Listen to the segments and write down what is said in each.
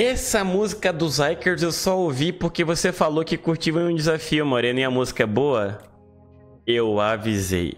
Essa música dos Zykers eu só ouvi porque você falou que curtiu um desafio, Moreno, e a música é boa? Eu avisei.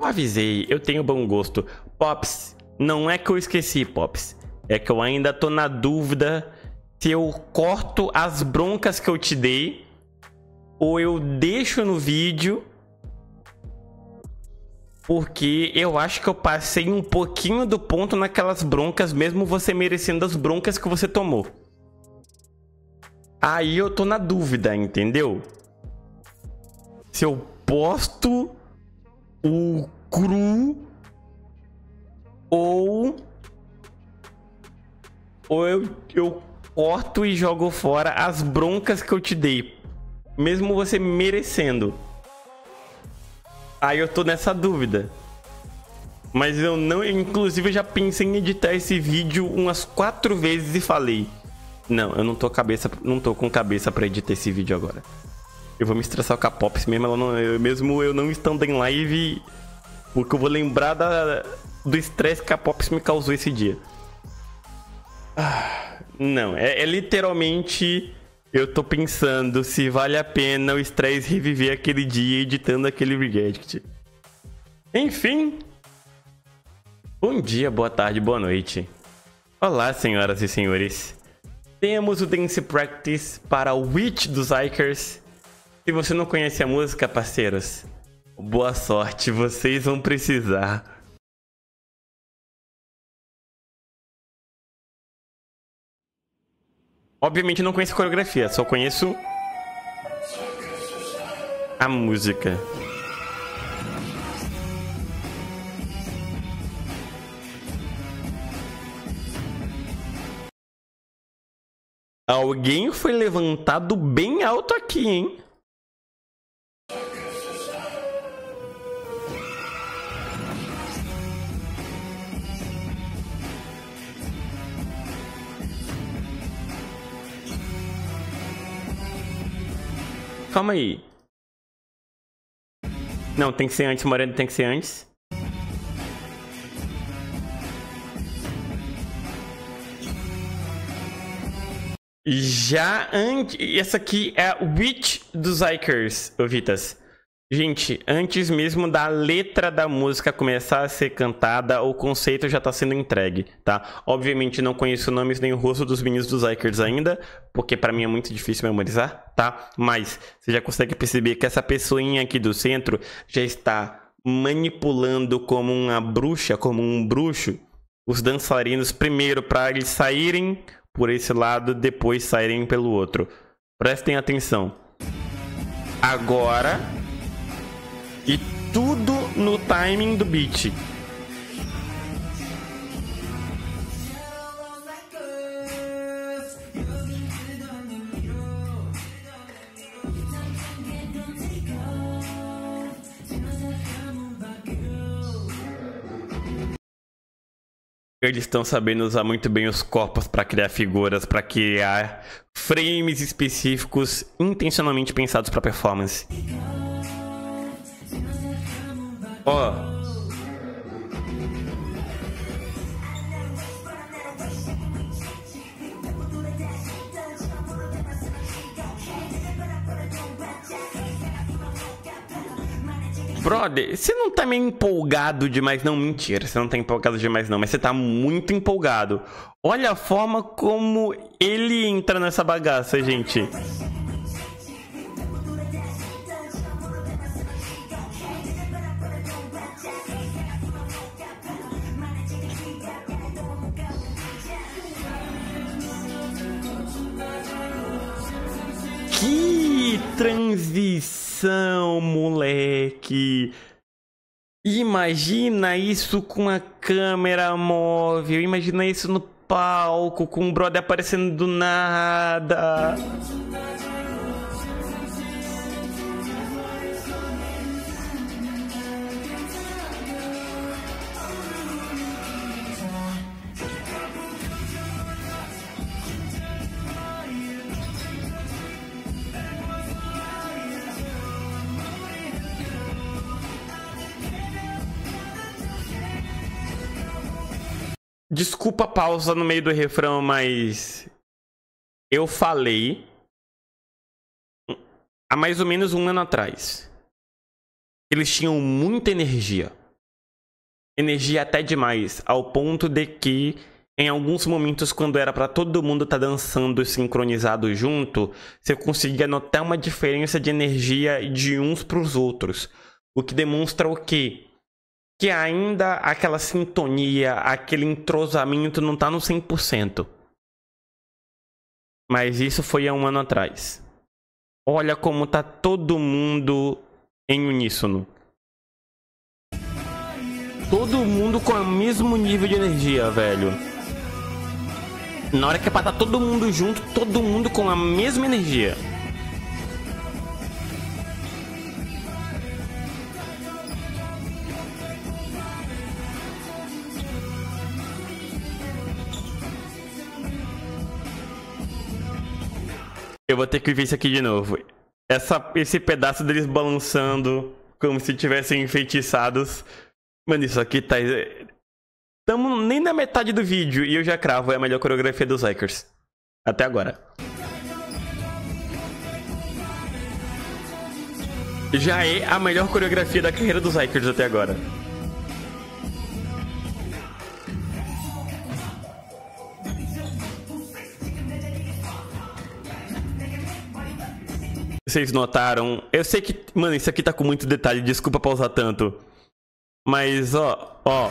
Eu avisei, eu tenho bom gosto. Pops, não é que eu esqueci, Pops. É que eu ainda tô na dúvida se eu corto as broncas que eu te dei ou eu deixo no vídeo porque eu acho que eu passei um pouquinho do ponto naquelas broncas, mesmo você merecendo as broncas que você tomou. Aí eu tô na dúvida, entendeu? Se eu posto o cru ou ou eu, eu corto e jogo fora as broncas que eu te dei, mesmo você merecendo. Aí eu tô nessa dúvida. Mas eu não. Inclusive, eu já pensei em editar esse vídeo umas quatro vezes e falei. Não, eu não tô cabeça. Não tô com cabeça para editar esse vídeo agora. Eu vou me estressar com a Pops mesmo, ela não, eu, mesmo eu não estando em live. Porque eu vou lembrar da, do estresse que a Pops me causou esse dia. Ah, não, é, é literalmente eu tô pensando se vale a pena o Stress reviver aquele dia editando aquele regedt. Enfim. Bom dia, boa tarde, boa noite. Olá, senhoras e senhores. Temos o Dance Practice para o Witch dos Ikers. Se você não conhece a música, parceiros, boa sorte, vocês vão precisar. Obviamente não conheço a coreografia, só conheço a música. Alguém foi levantado bem alto aqui, hein? Calma aí. Não, tem que ser antes, Moreno tem que ser antes. Já antes. Essa aqui é a Witch dos Ikers, Vitas. Gente, antes mesmo da letra da música começar a ser cantada, o conceito já está sendo entregue, tá? Obviamente não conheço nomes nem o rosto dos meninos dos Ikers ainda, porque para mim é muito difícil memorizar, tá? Mas você já consegue perceber que essa pessoinha aqui do centro já está manipulando como uma bruxa, como um bruxo, os dançarinos primeiro para eles saírem por esse lado, depois saírem pelo outro. Prestem atenção. Agora e tudo no timing do beat. Eles estão sabendo usar muito bem os corpos para criar figuras, para criar frames específicos intencionalmente pensados para performance. Ó. Brother, você não tá meio empolgado demais, não? Mentira, você não tá empolgado demais, não, mas você tá muito empolgado. Olha a forma como ele entra nessa bagaça, gente. Que transição, moleque! Imagina isso com a câmera móvel, imagina isso no palco, com o brother aparecendo do nada. Desculpa a pausa no meio do refrão, mas eu falei há mais ou menos um ano atrás. Eles tinham muita energia. Energia até demais, ao ponto de que em alguns momentos quando era para todo mundo estar tá dançando sincronizado junto, você conseguia notar uma diferença de energia de uns para os outros, o que demonstra o quê? Que ainda aquela sintonia, aquele entrosamento não tá no 100%. Mas isso foi há um ano atrás. Olha como tá todo mundo em uníssono. Todo mundo com o mesmo nível de energia, velho. Na hora que é pra estar tá todo mundo junto, todo mundo com a mesma energia. Eu vou ter que ver isso aqui de novo. Essa, esse pedaço deles balançando como se tivessem enfeitiçados. Mano, isso aqui tá. Estamos nem na metade do vídeo e eu já cravo. É a melhor coreografia dos Hikers. Até agora. Já é a melhor coreografia da carreira dos Hikers até agora. Vocês notaram. Eu sei que. Mano, isso aqui tá com muito detalhe, desculpa pausar tanto. Mas, ó, ó.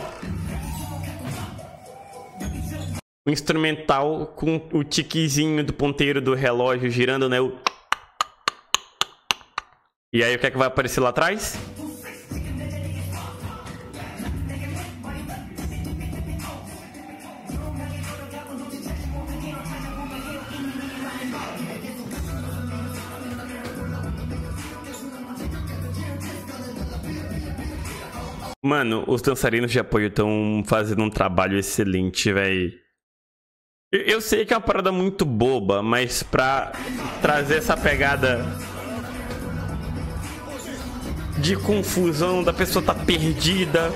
O instrumental com o tiquezinho do ponteiro do relógio girando, né? O... E aí, o que é que vai aparecer lá atrás? Mano, os dançarinos de apoio estão fazendo um trabalho excelente, velho. Eu sei que é uma parada muito boba, mas pra trazer essa pegada de confusão, da pessoa tá perdida,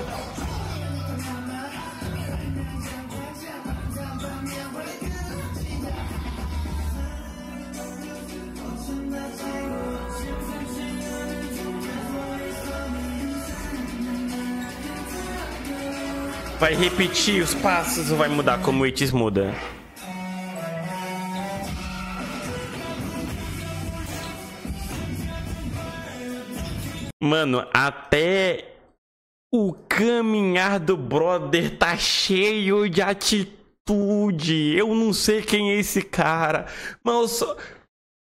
Vai repetir os passos ou vai mudar como o Itis muda? Mano, até o caminhar do brother tá cheio de atitude. Eu não sei quem é esse cara, mas eu só.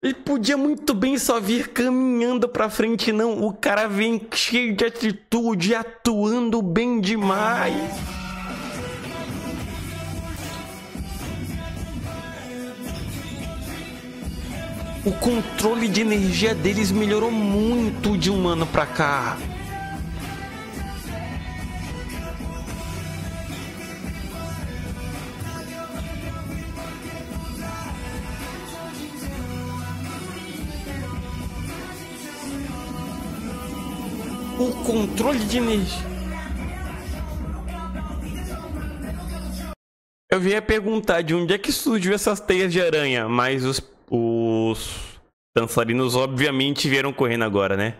Ele podia muito bem só vir caminhando pra frente, não. O cara vem cheio de atitude, atuando bem demais. O controle de energia deles melhorou muito de um ano pra cá. Controle de energia. Eu vinha perguntar de onde é que surgiu essas teias de aranha, mas os, os dançarinos obviamente vieram correndo agora, né?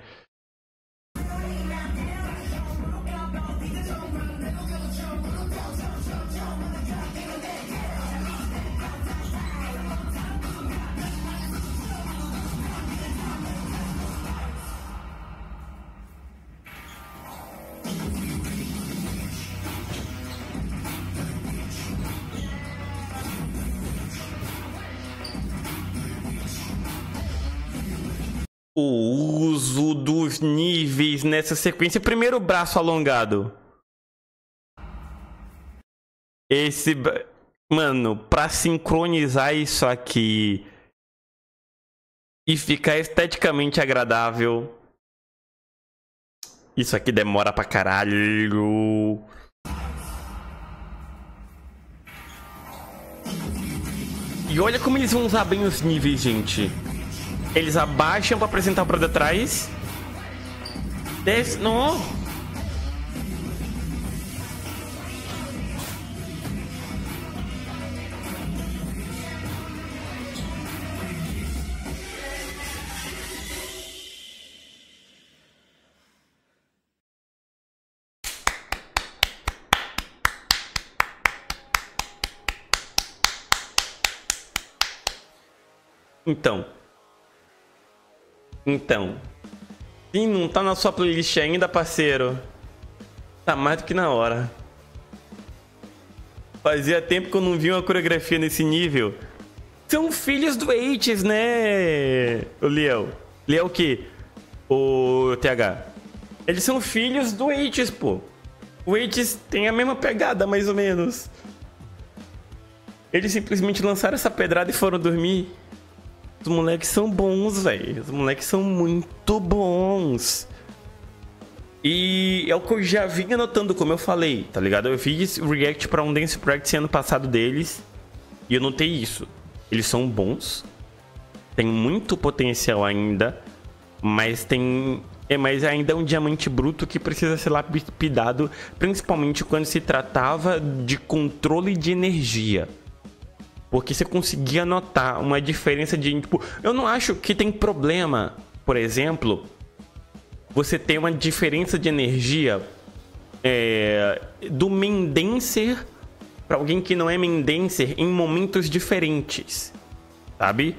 O uso dos níveis nessa sequência. Primeiro braço alongado. Esse. Mano, pra sincronizar isso aqui e ficar esteticamente agradável. Isso aqui demora pra caralho. E olha como eles vão usar bem os níveis, gente. Eles abaixam pra apresentar pra detrás. Desce. Não! Então, então. Se não tá na sua playlist ainda, parceiro, tá mais do que na hora. Fazia tempo que eu não vi uma coreografia nesse nível. São filhos do H's, né, o Liel? Liel o quê? O TH. Eles são filhos do H's, pô. O H's tem a mesma pegada, mais ou menos. Eles simplesmente lançaram essa pedrada e foram dormir. Os moleques são bons, velho. Os moleques são muito bons. E é o que eu já vinha notando, como eu falei, tá ligado? Eu fiz react para um Dance Practice ano passado deles e eu notei isso. Eles são bons, tem muito potencial ainda, mas tem é mais ainda é um diamante bruto que precisa ser lapidado, principalmente quando se tratava de controle de energia. Porque você conseguia notar uma diferença de. Tipo, eu não acho que tem problema, por exemplo, você ter uma diferença de energia é, do Mendencer para alguém que não é Mendencer em momentos diferentes. Sabe?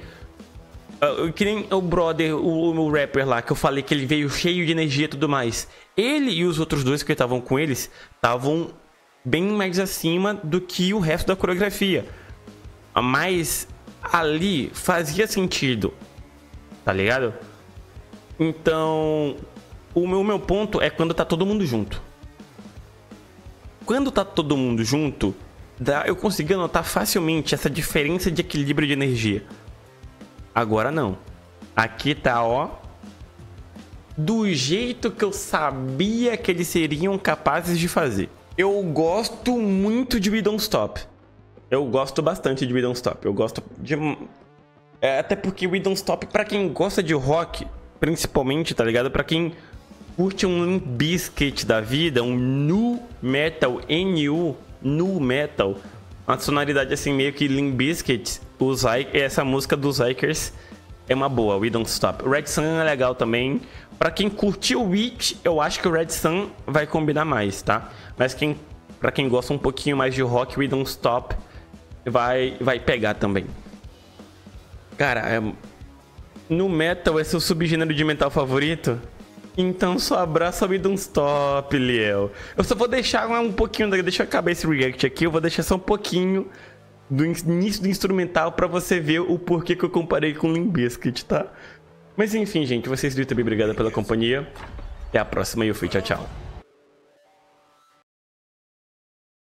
Uh, que nem o brother, o, o rapper lá, que eu falei que ele veio cheio de energia e tudo mais. Ele e os outros dois que estavam com eles estavam bem mais acima do que o resto da coreografia. Mas ali fazia sentido. Tá ligado? Então, o meu, o meu ponto é quando tá todo mundo junto. Quando tá todo mundo junto, dá, eu consegui notar facilmente essa diferença de equilíbrio de energia. Agora não. Aqui tá, ó. Do jeito que eu sabia que eles seriam capazes de fazer. Eu gosto muito de We Stop. Eu gosto bastante de We Don't Stop. Eu gosto de. É, até porque We Don't Stop, pra quem gosta de rock, principalmente, tá ligado? Pra quem curte um Bizkit da vida, um nu metal, NU, nu metal, uma sonoridade assim meio que Limp os essa música dos Ikers é uma boa, We Don't Stop. Red Sun é legal também. Para quem curtiu Witch, eu acho que o Red Sun vai combinar mais, tá? Mas quem para quem gosta um pouquinho mais de rock, We Don't Stop vai, vai pegar também. Cara, é... no metal é seu subgênero de metal favorito? Então só abraça o Don't Stop, Liel. Eu só vou deixar um pouquinho, deixa eu acabar esse react aqui, eu vou deixar só um pouquinho do início do instrumental para você ver o porquê que eu comparei com Limp Bizkit, tá? Mas enfim, gente, vocês do YouTube, obrigado pela companhia. Até a próxima e eu fui, tchau, tchau.